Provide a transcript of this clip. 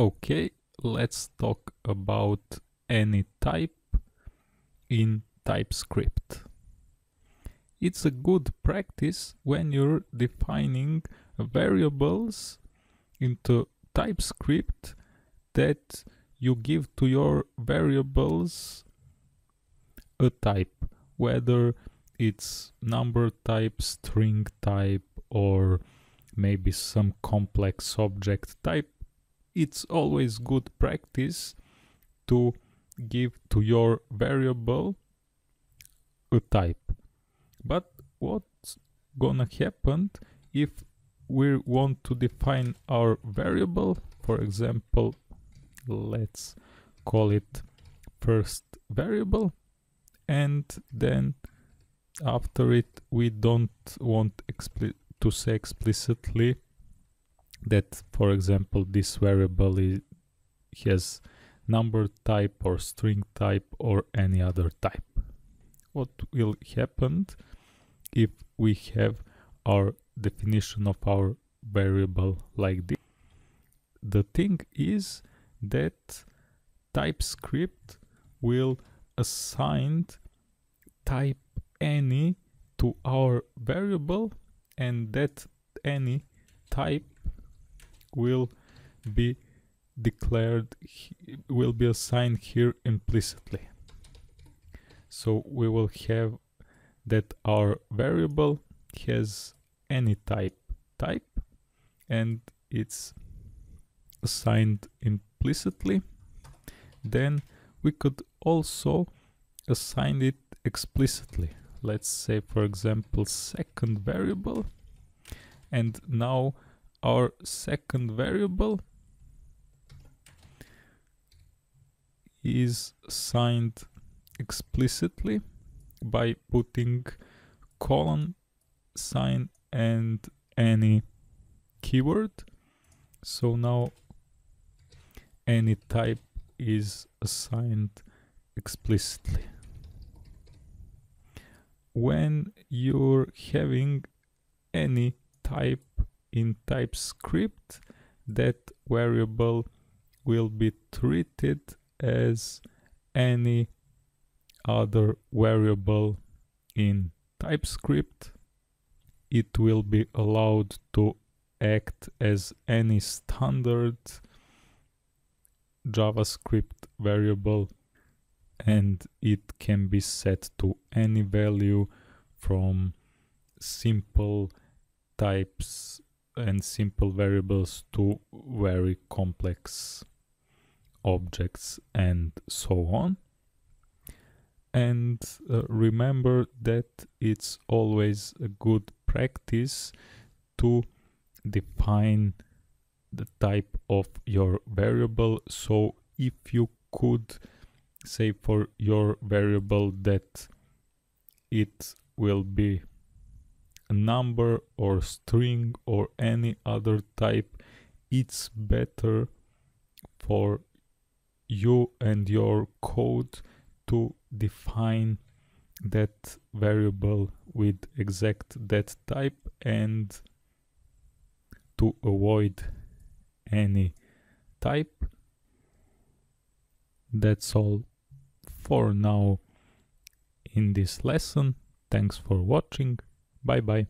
Okay, let's talk about any type in TypeScript. It's a good practice when you're defining variables into TypeScript that you give to your variables a type, whether it's number type, string type, or maybe some complex object type it's always good practice to give to your variable a type. But what's gonna happen if we want to define our variable, for example, let's call it first variable and then after it we don't want to say explicitly that for example this variable is, has number type or string type or any other type. What will happen if we have our definition of our variable like this? The thing is that TypeScript will assign type any to our variable and that any type will be declared will be assigned here implicitly. So we will have that our variable has any type type and it's assigned implicitly. Then we could also assign it explicitly. Let's say for example second variable. And now our second variable is signed explicitly by putting colon sign and any keyword. So now any type is assigned explicitly. When you're having any type in TypeScript that variable will be treated as any other variable in TypeScript. It will be allowed to act as any standard JavaScript variable and it can be set to any value from simple types and simple variables to very complex objects and so on. And uh, remember that it's always a good practice to define the type of your variable. So if you could say for your variable that it will be a number or string or any other type it's better for you and your code to define that variable with exact that type and to avoid any type. That's all for now in this lesson. Thanks for watching Bye bye.